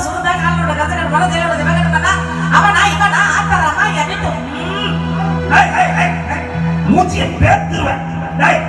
சுருந்தா காலோட கத்துக்கிற போல தெரியல ஜபகட்டா பேத்துருவேன் டேய்